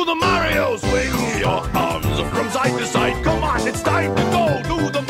do the Mario's. swing your arms from side to side. Come on, it's time to go. Do the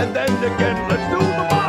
and then again. Let's do the.